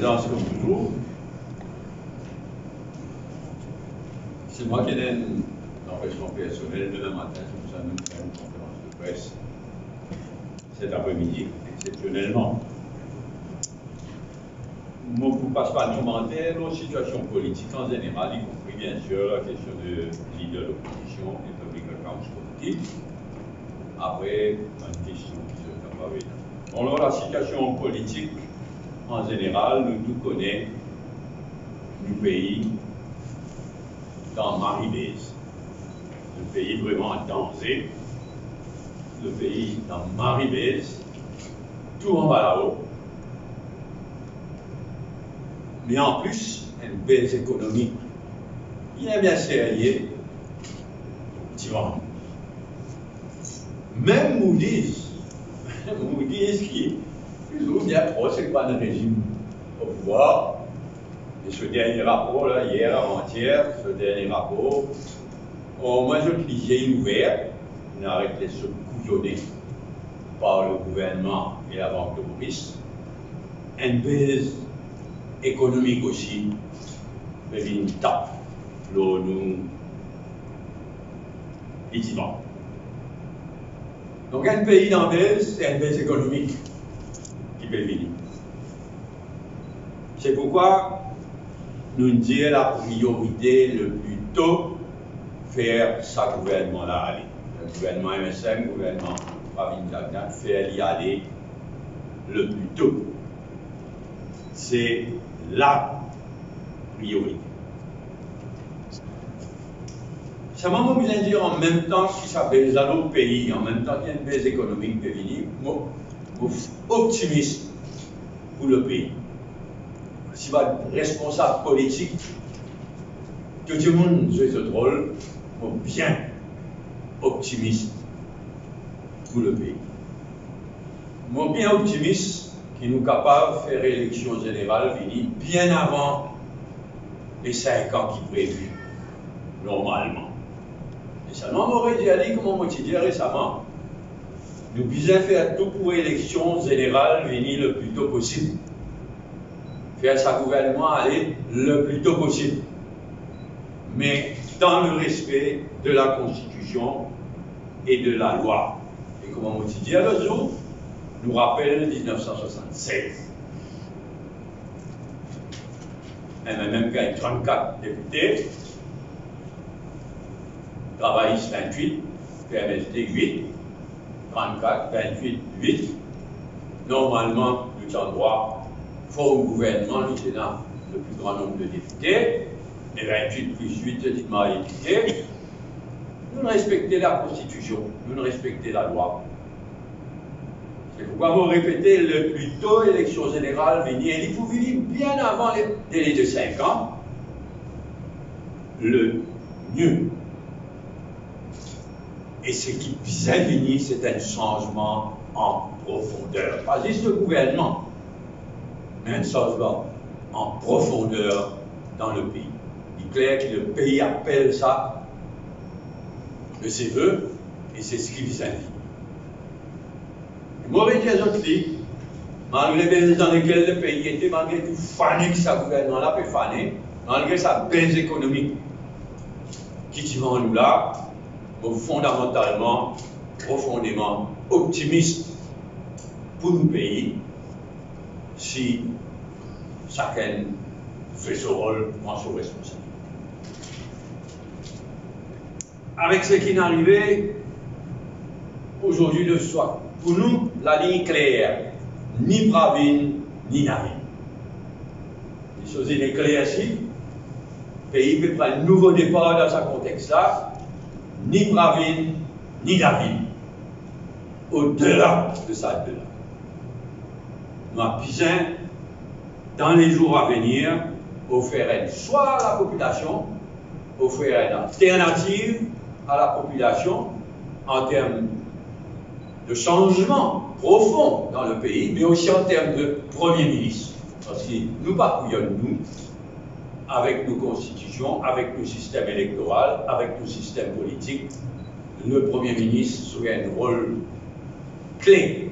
comme toujours. C'est moi qui ai une personnelle demain matin, nous allons faire une conférence de presse cet après-midi, exceptionnellement. Je ne passe pas de commentaire la situation politique en général, y compris bien sûr la question de leader de l'opposition et public accounts politique. Après, une question qui se apparue. Bon, alors, la situation politique en général, nous tous connaissons le pays dans Maribès. Le pays vraiment en danger. Le pays dans Maribès, tout en bas là-haut. Mais en plus, une baisse économique bien bien sérieux, tu vois. Même Moody's, Moody's qui toujours bien trop, c'est pas un régime au pouvoir. Et ce dernier rapport, là, hier, avant-hier, ce dernier rapport, au moins je lisais ouvert, on a arrêté de se couillonner par le gouvernement et la Banque de Maurice. Une baisse économique aussi, mais une tape, l'ONU, effectivement. Donc un pays dans baisse, c'est une baisse économique C'est pourquoi nous disons la priorité le plus tôt faire ça gouvernement-là aller. Le gouvernement MSM, le gouvernement Jagdan, faire y aller le plus tôt. C'est la priorité. Ça m'a bien dire en même temps si ça baisse dans l'autre pays, en même temps qu'il y a une baisse économique de moi, optimiste pour le pays. Si va responsable politique, que tout le monde joue ce drôle, bien optimiste pour le pays. Moi, bien optimiste qui nous capable de faire élection générale venir bien avant les cinq ans qui prévus, normalement. Et seulement, on aurait dit aller, comme on dit récemment, nous devons faire tout pour l'élection générale venir le plus tôt possible. Faire sa gouvernement aller le plus tôt possible. Mais dans le respect de la Constitution et de la loi. Et comme on dit l'autre jour, nous rappelle 1976. Elle a même gagné 34 députés, travailliste 28, PMSD 8, 34, 28, 8. Normalement, le temps droit, un gouvernement, le Sénat, le plus grand nombre de députés, et 28 plus 8, c'est députés. Nous respectons la Constitution, nous respectons la loi. C'est pourquoi vous répétez le plus tôt élection générale il faut venir bien avant les délais de 5 ans, le mieux. Et ce qui vient venir, c'est un changement en profondeur. Pas juste le gouvernement, mais un changement en profondeur dans le pays. Il est clair que le pays appelle ça de ses voeux, et c'est ce qui vient venir. Mauvais pays, malgré les dans lesquels le pays était, malgré tout fané que sa gouvernement-là peut faner, malgré sa baisse économique qui tient nous là, fondamentalement, profondément optimiste pour le pays si chacun fait son rôle en son responsabilité. Avec ce qui est arrivé aujourd'hui le soir, pour nous, la ligne claire, ni Bravine, ni Navine. Les choses sont claires ici. Le pays peut prendre un nouveau départ dans ce contexte-là ni Bravine, ni David. Au-delà de ça, de là. Nous avons dans les jours à venir, offrir soit à la population, offrir une alternative à la population en termes de changement profond dans le pays, mais aussi en termes de Premier ministre. Parce que nous couillons nous, avec nos constitutions, avec nos systèmes électoraux, avec nos systèmes politiques, le Premier ministre joue un rôle clé.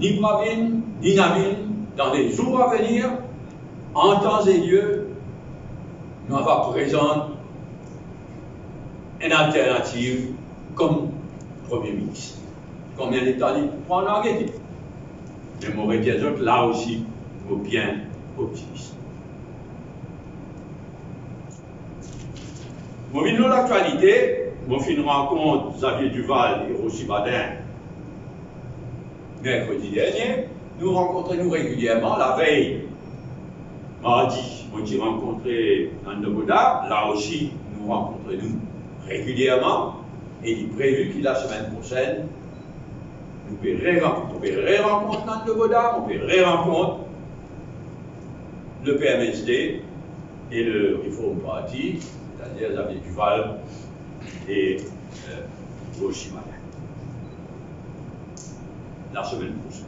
ni Bravine, ni Navine, dans les jours à venir, en temps et lieu, nous avons présent une alternative comme Premier ministre. Combien d'États pour prendre en Mais autres, là aussi, nous bien optimistes. Moi, dans l'actualité, moi, fais une rencontre Xavier Duval et Rossi Badin. Mercredi dernier. Nous rencontrons régulièrement la veille, mardi, on s'est rencontré dans le là aussi, nous rencontrons nous régulièrement, et il est prévu que la semaine prochaine, nous pouvons ré-rencontrer Boda, on peut ré-rencontrer le PMSD et le Reform Party, c'est-à-dire Xavier Duval et euh, La semaine prochaine.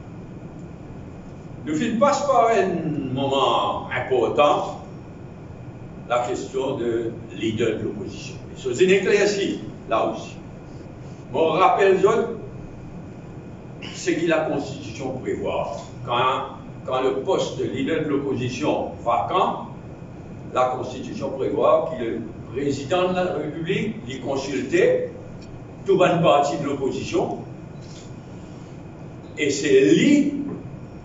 Nous finissons par un moment important, la question de leader de l'opposition. C'est une éclaircie, là aussi. Mon rappel, ce que la Constitution prévoit. Quand, quand le poste de leader de l'opposition vacant, la Constitution prévoit que le président de la République y consulter tout une partie de l'opposition et c'est lui,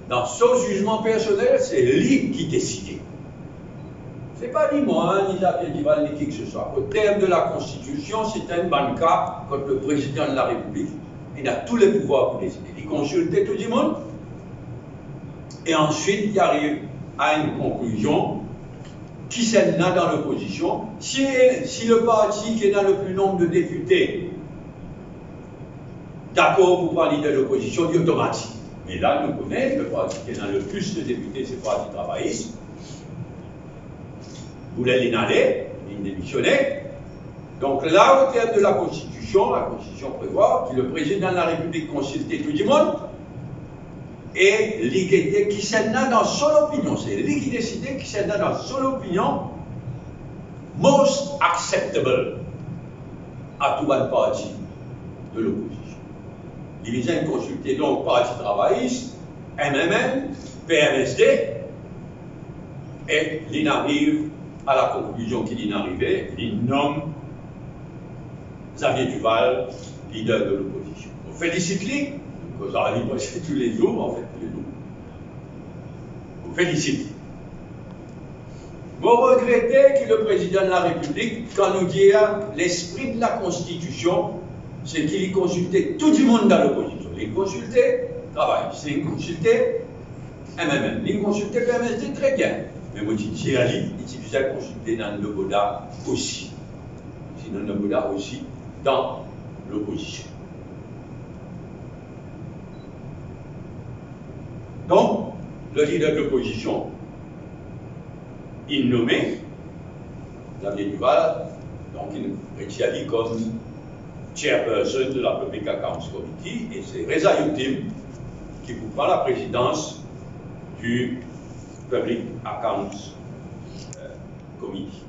dans son jugement personnel, c'est lui qui décide. Ce n'est pas ni moi, ni la Dival, ni qui que ce soit. Au terme de la Constitution, c'est un banca contre le président de la République. Il a tous les pouvoirs pour décider. Il consulte tout le monde. Et ensuite, il arrive à une conclusion qui s'est là dans l'opposition. Si, le parti qui est dans le plus nombre de députés d'accord pour de l'opposition, dit automatique. Mais là, nous connaissons le parti qui est dans le plus de députés, c'est le parti travailliste. Vous voulez l'inhaler, il démissionner. Donc là, au terme de la Constitution, la Constitution prévoit que le président de la République consulte tout le monde et l'égalité qui s'est dans son opinion, c'est lui qui décide qui s'est dans son opinion most acceptable à tout le parti de l'opposition. Il vient consulter donc Parti travailliste, MMM, PMSD, et il arrive à la conclusion qu'il est arrivé, il nomme Xavier Duval, leader de l'opposition. On félicite lui, ça arrive presque tous les jours, en fait, tous les jours. On félicite. Vous regrettez que le président de la République, quand nous dit l'esprit de la Constitution, c'est qu'il consultait tout le monde dans l'opposition. Il consultait travail, il consultait MMM, il consultait PMSD très bien. Mais moi, je dis, il suffisait consulter dans le Boda aussi. Sinon, le Boda aussi dans l'opposition. Donc, le leader de l'opposition, il nommait Xavier Duval, donc il est comme chairperson de la Public Accounts Committee, et c'est Reza Youtim qui vous prend la présidence du Public Accounts euh, Committee.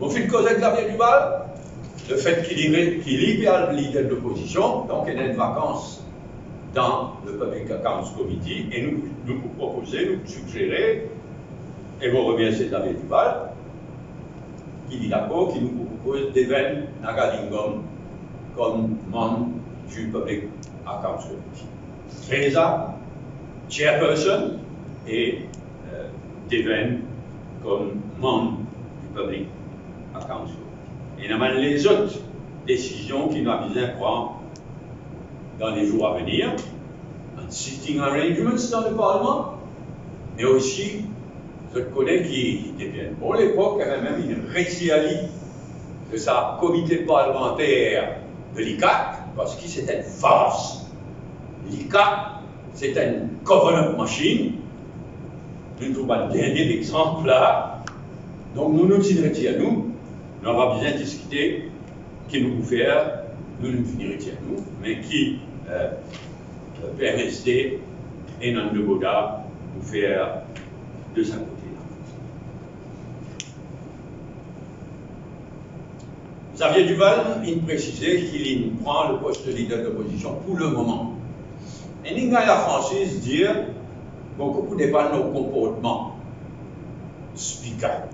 Mon fil cause Xavier Duval, le fait qu'il est le leader de l'opposition, donc il a une vacance dans le Public Accounts Committee, et nous, nous proposer, nous suggérer, et vous remercier Xavier Duval, il est d'accord, qui nous propose Deven Nagalingam comme membre du Public Accounts Committee. Teresa, chairperson, et euh, Deven comme membre du Public Accounts Committee. Et nous les autres décisions qu'il nous a besoin de prendre dans les jours à venir, un sitting arrangements dans le Parlement, mais aussi je connais qui était bien. Bon, l'époque, avait même une récialie de sa comité parlementaire de l'ICAC, parce que c'était une farce. L'ICAC, c'était une covenant machine. Nous trouvons un dernier exemple là. Donc, nous nous tirons à nous? Nous avons besoin de discuter qui nous faire, nous nous finirons à nous, mais qui PMSD et Nando Boda nous faire de sa côté. Xavier Duval, il précisait qu'il prend le poste de leader d'opposition pour le moment. Et il a la franchise dire beaucoup dépend de nos comportements. Speaker.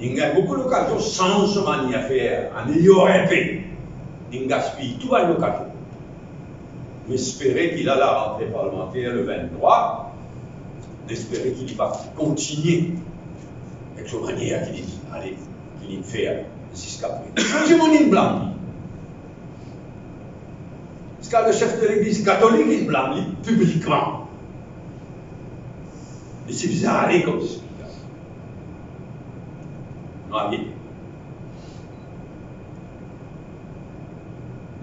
Il a beaucoup d'occasions sans se manier à faire, améliorer le pays. Il gaspille tout à l'occasion. J'espérais qu'il a la rentrée parlementaire le 23. J'espérais qu'il va continuer avec son manière qu'il allez, qu'il fait jusqu'à présent. J'ai mon in blanc. Que le chef de l'église catholique, il blâme publiquement. Mais c'est bizarre aller comme ça.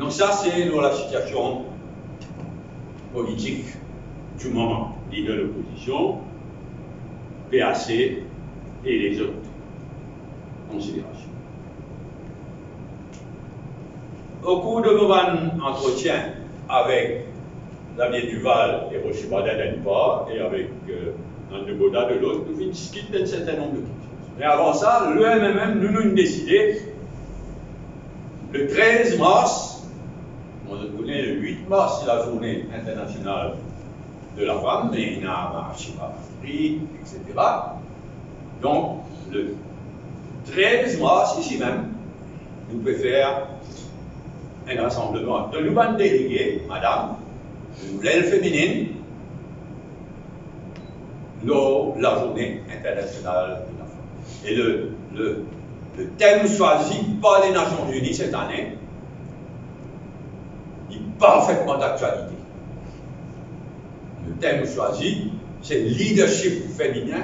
Donc ça, c'est la situation politique du moment, leader de l'opposition, PAC et les autres considérations. Au cours de mon entretien avec Damien Duval et Rocher d'un part et avec euh, Anne Boda de l'autre, nous discutons d'un certain nombre de questions. Mais avant ça, le MMM, nous nous décidé le 13 mars, le 8 mars, c'est la journée internationale de la femme, mais il y a pas Paris, etc. Donc, le 13 mars, ici même, nous pouvons faire un rassemblement de nouvelles délégués, madame, une l'aile féminine, la journée internationale de et le, le, le thème choisi par les Nations Unies cette année parfaitement d'actualité. Le thème choisi, c'est leadership féminin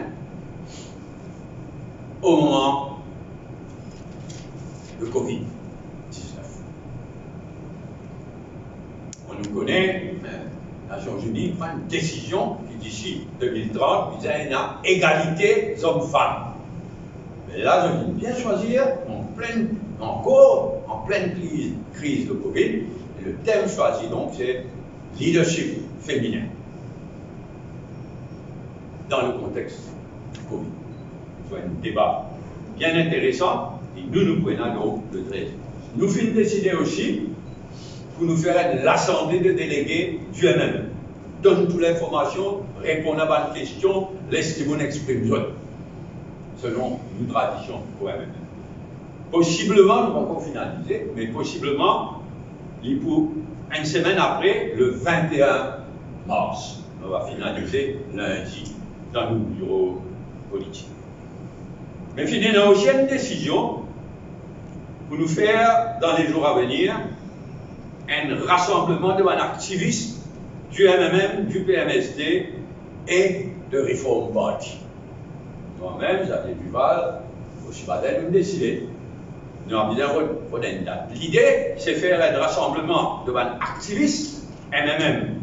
au moment de Covid-19. On nous connaît, les Nations Unies prennent une décision qui d'ici 2030, il y a une égalité hommes-femmes. Et là, je viens bien choisir, en pleine, encore en pleine crise, de Covid, le thème choisi donc, c'est leadership féminin dans le contexte Covid. C'est un débat bien intéressant, et nous nous prenons le 13. Nous finissons décider aussi pour nous faire l'assemblée de délégués du MMM. Donne toute l'information, répondre à vos questions, laissez-vous exprimer selon une tradition même. Possiblement, nous allons finaliser, mais possiblement, il pour une semaine après, le 21 mars, on va finaliser lundi dans nos bureaux politiques. Mais finalement, aussi une décision pour nous faire, dans les jours à venir, un rassemblement de activistes du MMM, du PMSD et de Reform Party moi-même, Xavier Duval, aussi nous décidé. Nous date. L'idée, c'est faire un rassemblement de activistes, MMM,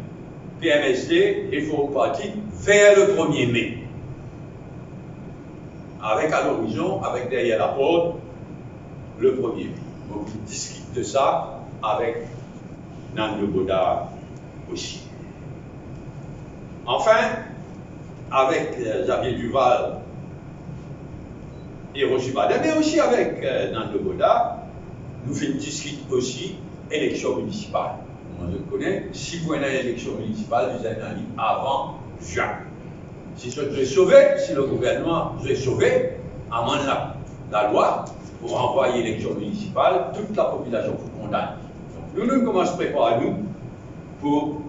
PMSD et Forum Party, vers le 1er mai. Avec à l'horizon, avec derrière la porte, le 1er mai. Donc, on discute de ça avec Nando Boda aussi. Enfin, avec euh, Xavier Duval et Rochibada, mais aussi avec euh, Nando Boda, nous faisons discuter aussi élection municipale. On le connaît, si vous avez une élection municipale, vous avez un avant juin. Si je vais sauver, si le gouvernement veut sauver, amende la, la loi pour envoyer l'élection municipale, toute la population vous condamne. Donc, nous, nous commençons à préparer nous pour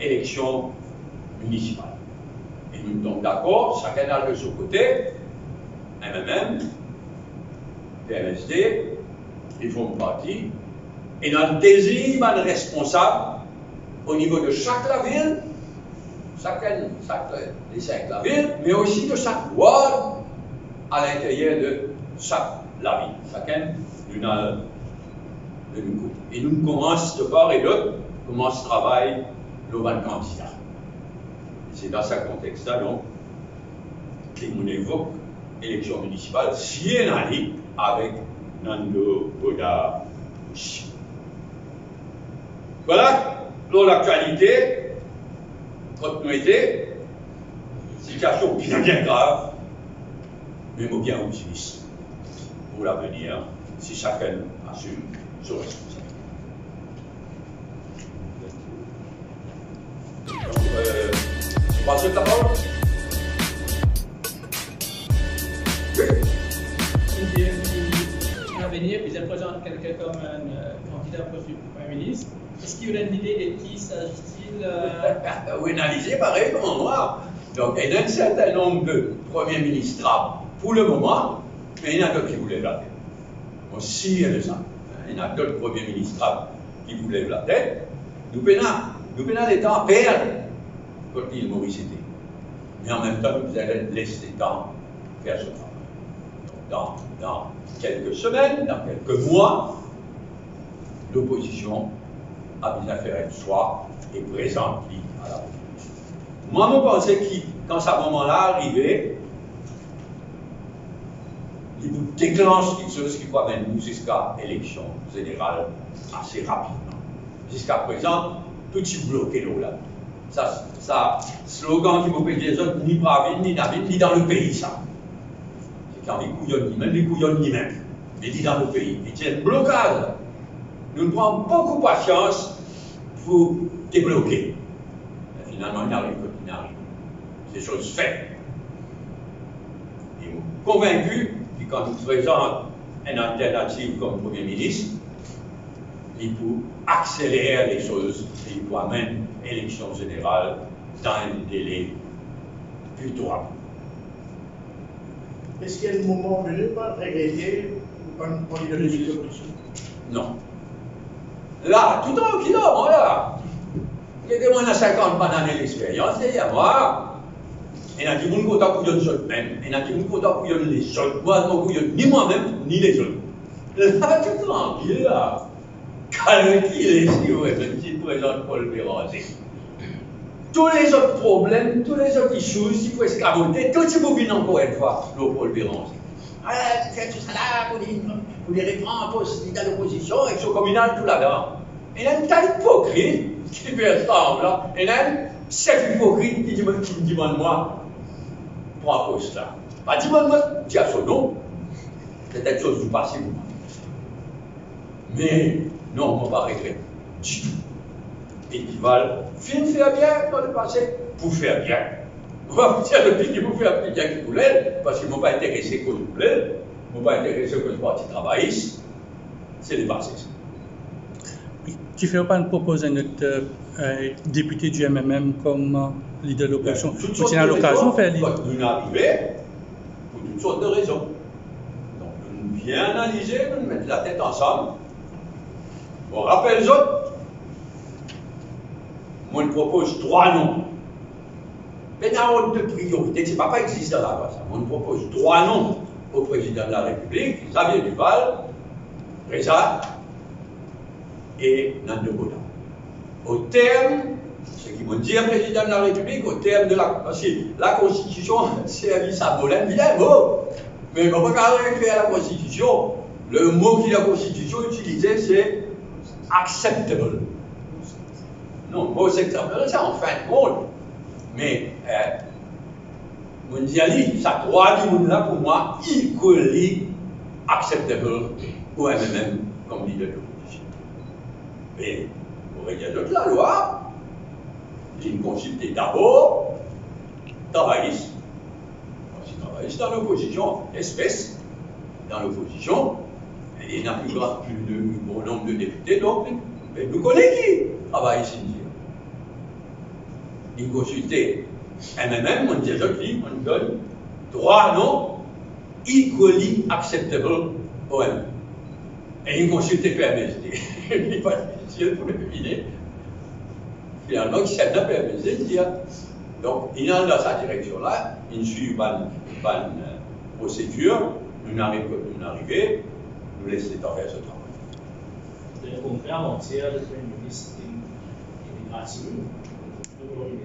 élection municipale? Et nous sommes d'accord, chacun a de son côté, MMM, PMSD, ils font partie, et dans le désir responsable au niveau de chaque la ville, chacun, chaque, les cinq la mais aussi de chaque ward à l'intérieur de chaque la ville. Chacun d'une de nous Et nous commençons de part et d'autre, comment ce travail le candidat. C'est dans ce contexte-là, donc, nous évoque élection municipale Sienali avec Nando Boda Voilà pour l'actualité, continuité, situation bien bien grave, mais bien optimiste. pour l'avenir si chacun assume son responsabilité. Euh, la parole. Elle présente quelqu'un comme un euh, candidat pour le Premier ministre. Est-ce qu'il aurait une idée de qui s'agit-il euh... Vous analysez pareil comme moi. Donc, il y a un certain nombre de premiers ministres pour le moment, mais il y en a d'autres qui vous lèvent la tête. Aussi, il y a ça. Il y en a d'autres premiers ministres qui vous lèvent la tête. Nous peinons, les temps à perdre quand il Maurice était. Mais en même temps, nous allons laisser le temps faire ce travail. Dans, quelques semaines, dans quelques mois, l'opposition a bien faire un choix et présente à la Moi, je pensais que quand ce moment-là arrivait, il nous déclenche quelque chose qui va mener nous jusqu'à l'élection générale assez rapidement. Jusqu'à présent, tout est bloqué là. Ça, ça, slogan qui vous paye les autres, ni Bravine, ni David, ni dans le pays, ça. Quand les couillonnes, même les couillonnes, même. Mais ni dans le pays. Et c'est un blocage. Nous nous prenons beaucoup de patience pour débloquer. Et finalement, il n'arrive pas, il n'arrive. C'est chose faite. Et convaincu quand il présente une alternative comme Premier ministre, il peut accélérer les choses et il peut amener l'élection générale dans un délai plutôt rapide. Est-ce qu'il y a un moment venu pas regretter quand on dit de Non. Là, tout tranquillement, là. Il y a des 50 d'années d'expérience, il y a moi. Et a dit, mon côté couillonne les même. Et a dit, mon côté couillonne les autres. Moi, non couillonne ni moi-même, ni les autres. Là, tout tranquille, là. Qui est ici, ouais, le petit président Paul Béranger. Tous les autres problèmes, tous les autres choses, il faut escamoter, tout ce qui vous vient encore une fois, le Paul Béranger. Ah, tu tout ça là, pour les, pour les reprendre, pour dans l'opposition, avec son communal, tout là-dedans. Et là, tas hypocrite qui fait ça, là. Et là, chef hypocrite qui me demande moi, pour un poste là. Pas dis-moi, dis à son nom, c'est quelque chose du passé. Mais non, on ne va pas regretter. Et qui va fin faire bien dans le passé pour faire bien. On va vous dire depuis qu'il vous faire plus bien qu'il voulait, parce qu'ils ne m'ont pas intéressé comme je voulais, ils ne m'ont pas intéressé comme le parti travailliste, c'est le passé. Tu ne fais pas proposer un autre euh, député du MMM comme euh, leader de l'opposition? Tu tiens l'occasion de faire leader. Nous pour toutes sortes de raisons. Donc, nous bien analyser, nous mettre la tête ensemble. On rappelle les autres. Je propose trois noms. Mais dans l'ordre de priorité, ce n'est pas exister dans la loi. On propose trois noms au président de la République, Xavier Duval, Reza et Nando. Au terme, ce qui veut dire président de la République, au terme de la. Parce que la Constitution service à Bolin, mot. Mais on ne peut pas la Constitution. Le mot que la Constitution utilisait, c'est acceptable. Non, mot acceptable, c'est en fin de compte. Mais, euh, mondiali, ça droit du monde là, pour moi, equally acceptable au MMM comme leader de l'opposition. Mais, il y a d'autres la loi, il consulté d'abord travailliste. Si travailliste dans l'opposition, espèce, dans l'opposition, il y a plus, grand, plus de bon nombre de députés, donc mais nous connaissons qui travaille ici. Il consultait MMM, on dit à on donne trois noms equally acceptable au M. Et consultait PMSD. il n'est pas difficile pour le deviner finalement, s'est un dire. Donc, il dans sa direction-là, il suit une, euh, procédure, nous arrivons, nous laissons faire ce travail. Le congrès avant-hier, le Premier ministre est gratuit,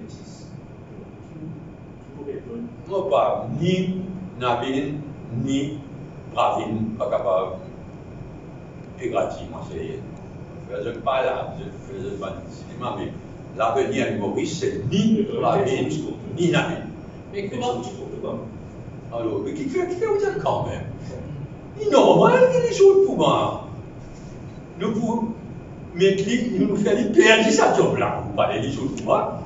Non, pas ni Nabine, ni Bravine, pas capable de gratuit. Moi, c'est. Je ne fais pas là, je ne fais pas le cinéma, mais l'avenir de Maurice, c'est ni ville, ni ville. Mais comment Alors, mais qui fait, qui fait vous dire quand même? Il est normal qu'il y ait des choses pour moi. Nous pouvons mettre les- nous nous faire perdre sa job là. Vous parlez des choses pour moi.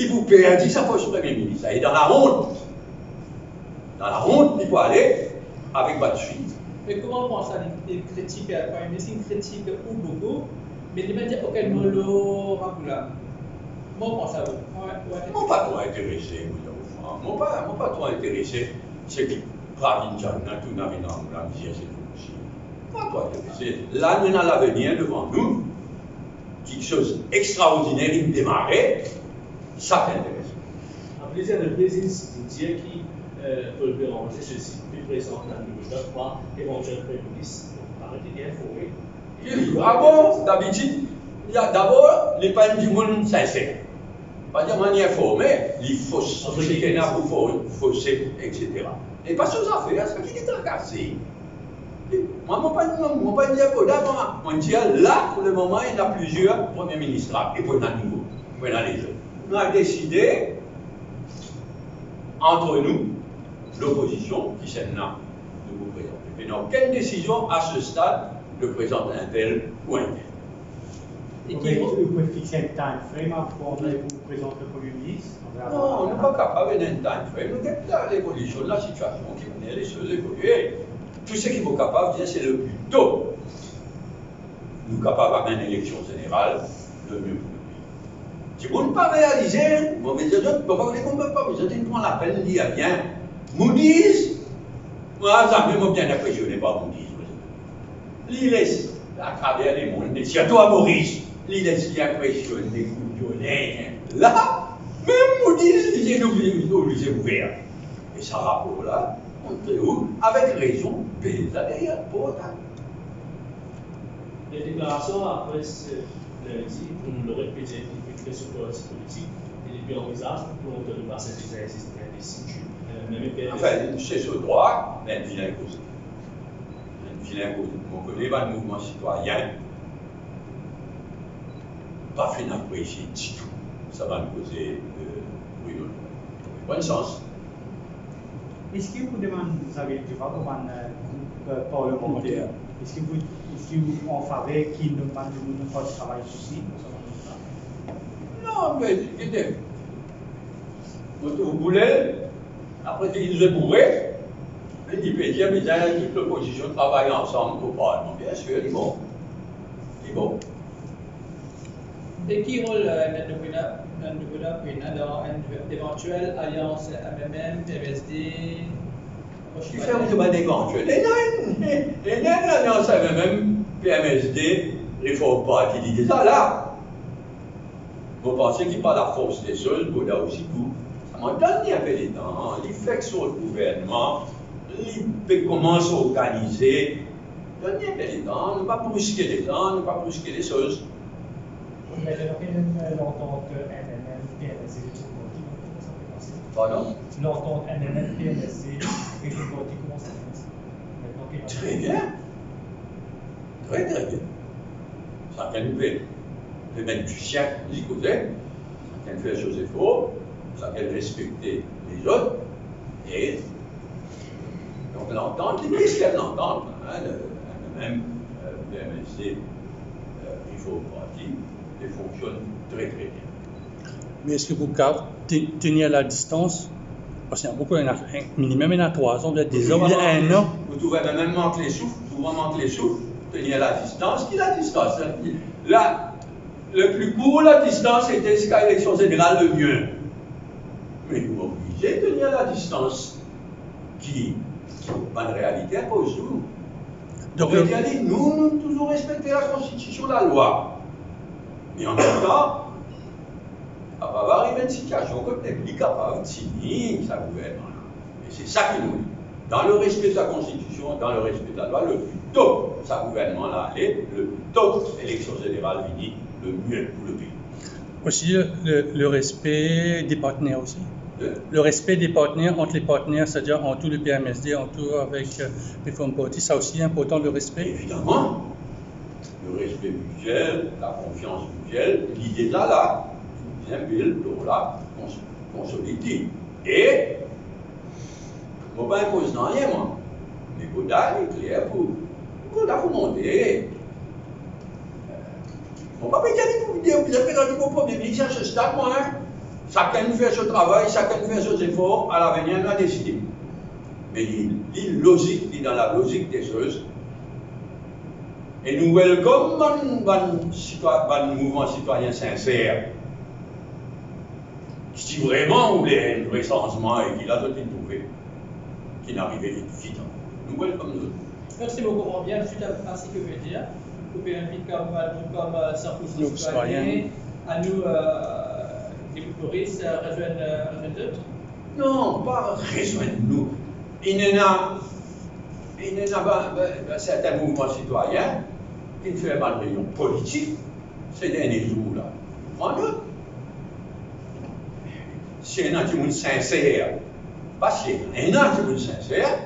Il vous perdre sa poste Premier ministre. Et dans la honte, dans la honte, il faut aller avec votre suite. Mais comment on pense à des critiques à Prime Ministre, une critique ou beaucoup, mais les médias auxquels nous le rappelons. Comment on pense à vous. Mon pas trop intéressé, moi, pas, mon pas trop intéressé, c'est que Pravin Jagna, tout n'a rien dans la misère, c'est tout aussi. Pas trop intéressé. Là, nous avons l'avenir devant nous, quelque chose d'extraordinaire, il démarrait, ça t'intéresse. En plaisir de plaisir, c'est dire qui euh, peut le béranger ceci, plus présent dans le 3, éventuellement Premier ministre. Arrêtez bien, il faut Ah bon, d'habitude, il y a d'abord les peines du monde sincère. Pas de manière formée, les fausses, Entre c'est en fausser, etc. Et pas aux affaires, c'est qui est tracassé. Moi, mon pas mon pas dire que d'abord, on dit là, pour le moment, il y a plusieurs premiers ministres et pour un nouveau, pour un les autres. On a décidé, entre nous, l'opposition, qui s'est là, de vous présenter. Mais non, quelle décision à ce stade de présenter un tel ou un tel Et Vous qui pouvez, vous pouvez fixer un time frame de vous présenter le Premier ministre on Non, on n'est pas capable d'un time frame. Nous avons l'évolution de la situation qui connaît les choses évoluer. Tout ce qu'il faut capable de dire, c'est le plus tôt. Nous capables à une élection générale, le mieux pour. Si vous ne pas réaliser, mauvais dire, pourquoi vous ne comprenez pas, vous êtes prendre la peine de dire bien. Moody's, moi, ça m'a bien impressionné par Moody's. Il à travers les mondes, surtout à Maurice, il laisse qui impressionne des coups de nez. Là, même Moody's, il est obligé ouvert. Et ça rapport là, on où, avec raison, PSA d'ailleurs, pour autant. Les déclarations après ce lundi, pour nous le répéter, que sur le politique, et depuis on envisage pour nous des exercices indécis. Même PRS. Enfin, c'est ce droit, mais un vilain cause. Un vilain cause. On connaît pas le mouvement citoyen. Pas fait d'apprécier du tout. Ça va nous causer euh, bruit Bonne chance. Est-ce que vous demandez, vous avez du droit euh, groupe parlementaire Est-ce que vous, est-ce que vous en faveur qu'il ne pas de pas de travail ici Non, mais vous, vous voulez, après qu'il nous est bourré, il dit, mais tiens, toute l'opposition travaille ensemble au Parlement. Bien sûr, il est bon. Il est bon. Et qui rôle Pina dans une éventuelle alliance MMM, PMSD Tu fais un débat éventuel. Et non, l'alliance même PMSD, Réforme Party, il dit déjà là. Vous pensez qu'il pas la force des choses, vous là aussi tout. Ça m'a donné un peu de temps. Il fait que sur le gouvernement, il commence à organiser. Donnez un peu de temps, ne pas brusquer les gens, ne pas brusquer les choses. Mais l'entente ça passer Pardon? L'entente trucs comment ça y a- Très bien. Très très bien. Nous fait, fait mettre du sien du côté, chacun fait les choses faux, chacun respecter les autres, et donc l'entente, a de l'entente hein, le, même euh, PMSC, euh, il faut partie, et fonctionne très très bien. Mais est-ce que vous pouvez te- tenir la distance? Parce qu'il y a beaucoup, a un minimum, il y en a trois ans, peut-être des hommes, il y a un an. Vous trouvez même manquer les souffles, souvent manquer les souffles, tenir la distance, qui la distance Là, le plus court, la distance, c'était jusqu'à l'élection générale le mieux. Mais nous obligés de tenir la distance qui, qui en réalité, impose nous. Donc, Donc, le- il a dit, nous, nous toujours respecter la Constitution, la loi. Mais en même temps, il va arriver une situation que tu plus capable de signer sa gouvernement. Et c'est ça qui nous dit. Dans le respect de la Constitution, dans le respect de la loi, le plus tôt sa gouvernement là allait, le plus tôt l'élection générale finit, le mieux pour le pays. aussi le, respect des partenaires aussi. Le respect des partenaires entre les partenaires, c'est-à-dire en tout le PMSD, en tout avec euh, Reform Party, ça aussi important le respect. Évidemment, le respect mutuel, la confiance mutuelle, l'idée là, là, bien Bill, pour la imposer dans rien, moi. Mais quota, il est clair pour, pour la pour monter. On va pas dire pour dire, vous avez dans le premier ministre à ce stade, moi, hein. chacun fait son travail, chacun fait ses efforts, à l'avenir, on a décidé. Mais il logique, il est dans la logique des choses. Et nous welcome un mouvement citoyen sincère qui vraiment voulait un vrai changement et qui a tout trouvé, qui n'arrivait vite. Nous welcome nous. Merci beaucoup, bien, suite à ce que vous voulez dire. Vous pouvez inviter comme, comme euh, Sarkozy citoyen, à nous, euh, les touristes, rejoindre, rejoindre d'autres Non, pas rejoindre nous. Il y en a, il y en a un certain mouvement citoyen qui fait mal réunion politique ces derniers jours-là. En outre, s'il y en a qui sont sincères, pas s'il y a qui sont sincères,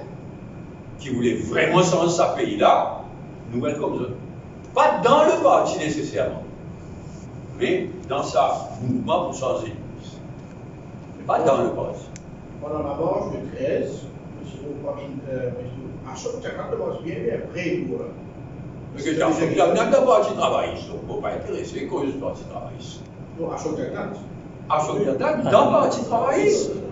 qui voulaient vraiment changer ce pays-là, nouvelle comme ça. Pas dans le parti nécessairement, mais dans sa mouvement pour changer. Pas dans le parti. Pendant la marche de 13, euh, à chaque fois, de bien prêt pour. Parce que il y a même de parti travailliste, on ne peut pas intéresser cause du parti travailliste. Non, à chaque fois. À chaque fois, dans le parti travailliste.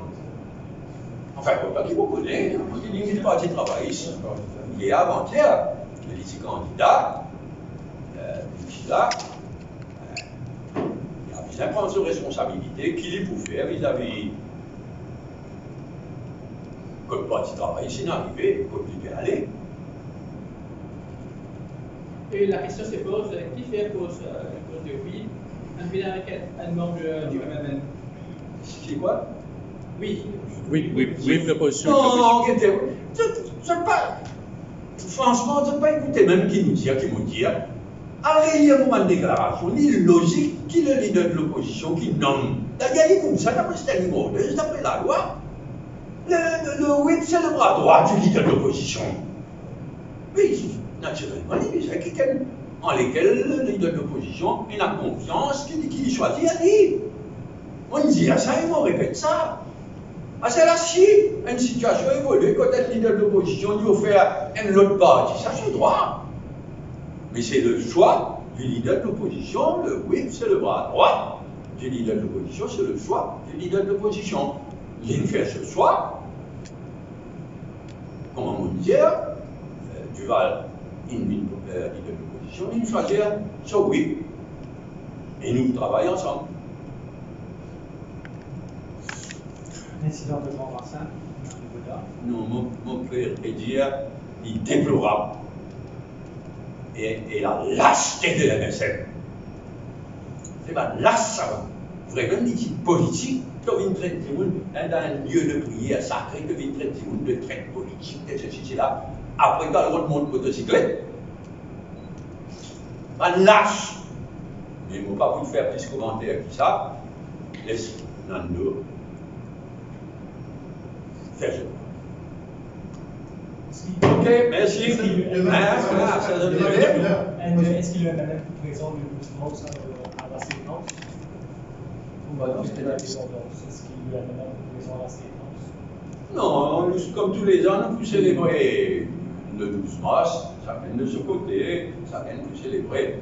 Enfin, pas qui vous connaît, il y a le parti travailliste. Il est avant-hier, il est candidat, euh, là, euh, il a bien prendre ses responsabilités, qu'il est pour faire vis-à-vis comme parti travailliste, il est arrivé, comme il est allé. Et la question se pose, qui fait cause, cause de oui? Un, un membre du MMN C'est quoi? Oui. Oui, oui, oui, proposition. Non, non, je ne pas. Franchement, je ne pas écouter même qui nous dit, qui nous dit. Alors, il y a un moment de déclaration, il est logique est le leader de l'opposition qui nomme. D'ailleurs, comme ça, d'après Stanley Borders, d'après la loi. Le, le, le whip, c'est le bras droit du leader de l'opposition. Oui, naturellement, il y a quelqu'un en lequel le leader de l'opposition a confiance qu'il choisit à dire. On dit à ça et on répète ça. Ah, c'est là si une situation évolue, quand un leader de l'opposition dit faire un autre parti, ça c'est droit. Mais c'est le choix du leader de l'opposition, le oui, c'est le bras droit du leader de l'opposition, c'est le choix du leader de l'opposition. Il fait ce choix, comment on dit, euh, Duval, il leader de l'opposition, il choisit ce oui. Et nous travaillons ensemble. L'incident de Bassin, Non, mon, mon frère est dire, il déplorable. Et, et la lâcheté de la MSN. C'est pas lâche, ça. Vraiment, dit politique, comme une traite du monde, dans un lieu de prière sacré, comme une traite du monde de traite politique, de ceci, là. Après, dans le monde motocyclette, pas lâche. Mais il ne faut pas vous faire plus commentaires que ça. Laisse Nando ce Ok, merci. Ah, ah, ça donne. Est-ce qu'il y a même présent le mouvement à la séquence alors c'était la dépendance Est-ce qu'il y a même présent à la séquence Non, comme tous les ans, nous pouvons célébrer le 12 mars, chacun de ce côté, chacun peut célébrer.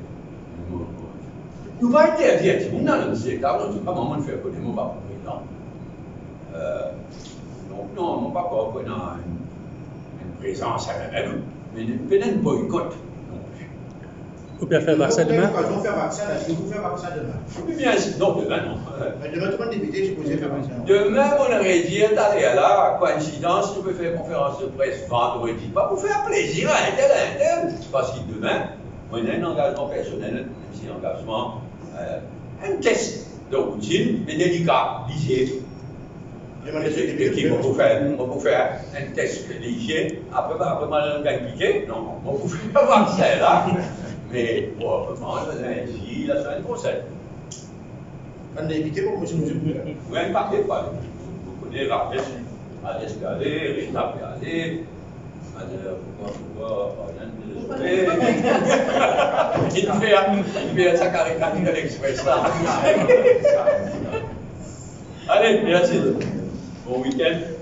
Nous va interdire, si vous n'avez pas on ne peut pas vraiment faire connaître mon président. Donc, non, mon papa a une, une présence à la même, mais peut-être un boycott. Vous pouvez faire vaccin demain l'occasion de faire vaccin, là, si vous faire vaccin demain. Oui, bien sûr, non, demain, non. Mais demain, tout le monde député, faire vaccin. Demain, on aurait dit d'aller à la coïncidence, on peut faire conférence de presse vendredi, pas pour faire plaisir à un tel, à un tel, parce que demain, on a un engagement personnel, si engagement, euh, un test de routine, mais délicat, lisez. Peut faire, on peut faire un test léger, après, après mal un piqué, non, la semaine prochaine. Un député pour monsieur monsieur Brûleur. Vous ne partez pas. Vous connaissez la presse, à l'escalier, Rita peut aller, à l'heure, pourquoi, pourquoi, rien de Il fait sa caricature de l'express là. Allez, merci. Bon week-end.